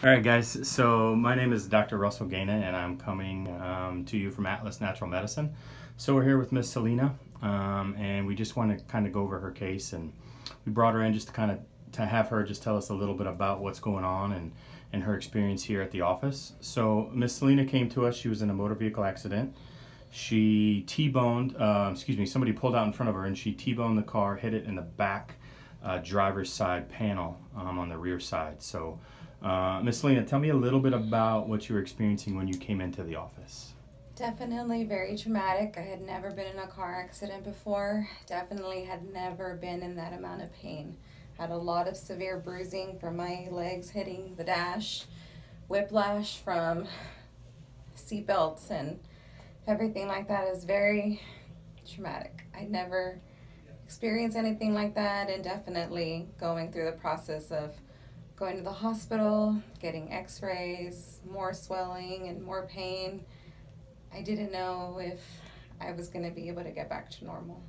All right, guys. So my name is Dr. Russell Gaina, and I'm coming um, to you from Atlas Natural Medicine. So we're here with Miss Selena, um, and we just want to kind of go over her case, and we brought her in just to kind of to have her just tell us a little bit about what's going on and and her experience here at the office. So Miss Selena came to us. She was in a motor vehicle accident. She T-boned. Uh, excuse me. Somebody pulled out in front of her, and she T-boned the car, hit it in the back uh, driver's side panel um, on the rear side. So. Uh, Miss Selena, tell me a little bit about what you were experiencing when you came into the office. Definitely very traumatic. I had never been in a car accident before. Definitely had never been in that amount of pain. Had a lot of severe bruising from my legs hitting the dash, whiplash from seatbelts and everything like that is very traumatic. I never experienced anything like that and definitely going through the process of going to the hospital, getting x rays, more swelling and more pain. I didn't know if I was going to be able to get back to normal.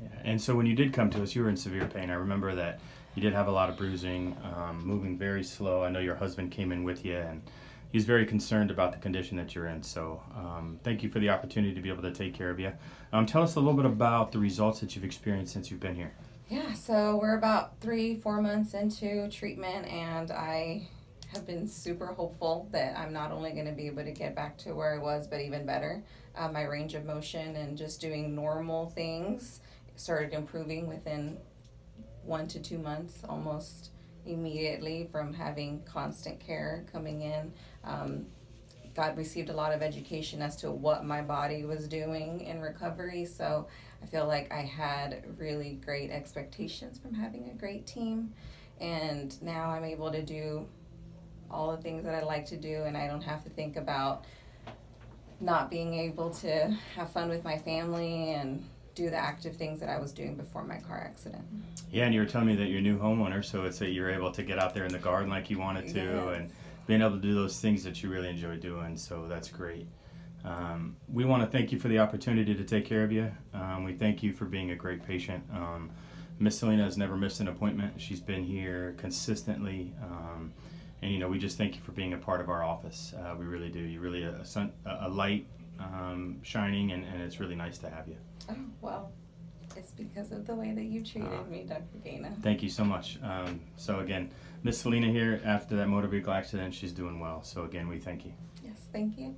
Yeah, and so when you did come to us, you were in severe pain. I remember that you did have a lot of bruising, um, moving very slow. I know your husband came in with you, and he's very concerned about the condition that you're in. So um, thank you for the opportunity to be able to take care of you. Um, tell us a little bit about the results that you've experienced since you've been here. Yeah, so we're about three, four months into treatment, and I have been super hopeful that I'm not only going to be able to get back to where I was, but even better. Uh, my range of motion and just doing normal things started improving within one to two months, almost immediately from having constant care coming in. Um, God received a lot of education as to what my body was doing in recovery. So I feel like I had really great expectations from having a great team. And now I'm able to do all the things that I like to do, and I don't have to think about not being able to have fun with my family and do the active things that I was doing before my car accident. Yeah, and you were telling me that you're a new homeowner, so it's that you're able to get out there in the garden like you wanted to, yes. and being able to do those things that you really enjoy doing. So that's great. Um, we want to thank you for the opportunity to take care of you. Um, we thank you for being a great patient. Um, Miss Selena has never missed an appointment. She's been here consistently. Um, and, you know, we just thank you for being a part of our office. Uh, we really do. You're really a, a, a light um, shining, and, and, it's really nice to have you. Oh, well, it's because of the way that you treated uh, me, Dr. Gaina. Thank you so much. Um, so, again, Miss Selena here, after that motor vehicle accident, she's doing well. So, again, we thank you. Yes, thank you.